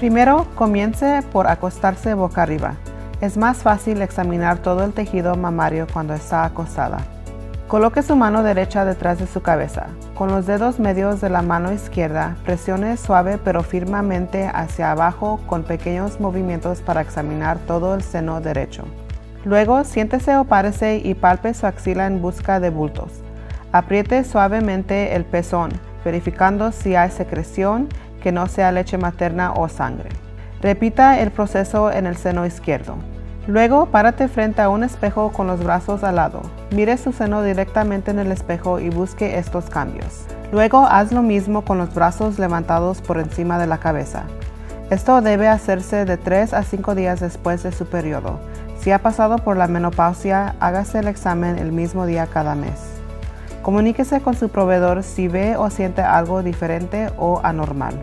Primero, comience por acostarse boca arriba. Es más fácil examinar todo el tejido mamario cuando está acostada. Coloque su mano derecha detrás de su cabeza. Con los dedos medios de la mano izquierda, presione suave pero firmemente hacia abajo con pequeños movimientos para examinar todo el seno derecho. Luego, siéntese o párese y palpe su axila en busca de bultos. Apriete suavemente el pezón, verificando si hay secreción que no sea leche materna o sangre. Repita el proceso en el seno izquierdo. Luego, párate frente a un espejo con los brazos al lado. Mire su seno directamente en el espejo y busque estos cambios. Luego, haz lo mismo con los brazos levantados por encima de la cabeza. Esto debe hacerse de 3 a 5 días después de su periodo. Si ha pasado por la menopausia, hágase el examen el mismo día cada mes. Comuníquese con su proveedor si ve o siente algo diferente o anormal.